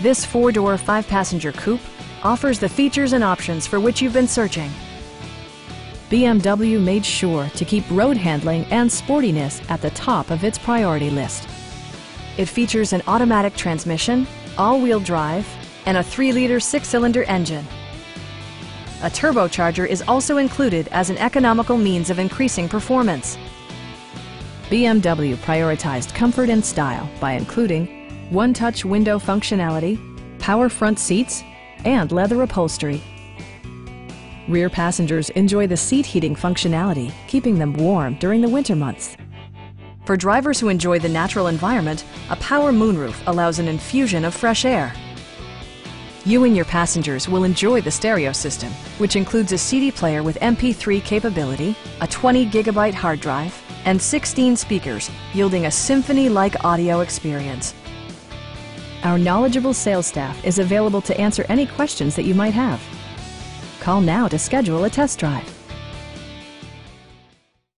This four-door, five-passenger coupe offers the features and options for which you've been searching. BMW made sure to keep road handling and sportiness at the top of its priority list. It features an automatic transmission, all-wheel drive, and a 3-liter six-cylinder engine. A turbocharger is also included as an economical means of increasing performance. BMW prioritized comfort and style by including one-touch window functionality, power front seats, and leather upholstery. Rear passengers enjoy the seat heating functionality, keeping them warm during the winter months. For drivers who enjoy the natural environment, a power moonroof allows an infusion of fresh air. You and your passengers will enjoy the stereo system, which includes a CD player with MP3 capability, a 20 gigabyte hard drive, and 16 speakers, yielding a symphony-like audio experience. Our knowledgeable sales staff is available to answer any questions that you might have. Call now to schedule a test drive.